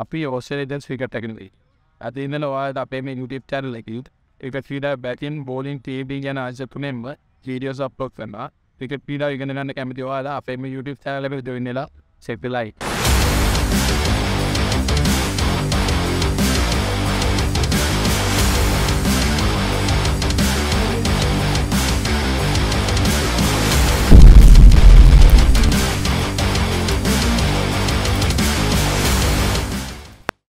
අපි ඔස්සේදස් ෆිකට්ටකනදී ඇතිඉදල වාට අපේ මේ යුටප් චැනල එකත් එක ෆීඩ බැකින් බෝලින් ටබ ගැන ආසතුනෙන්ම ජීඩියෝස් අප්ලොක් කරන්න ටිකට පීඩ ඉගෙනගන්න කැමතිවාලා අපේම යුටප් චැනලබ දවෙන්නලා සෙපිලයි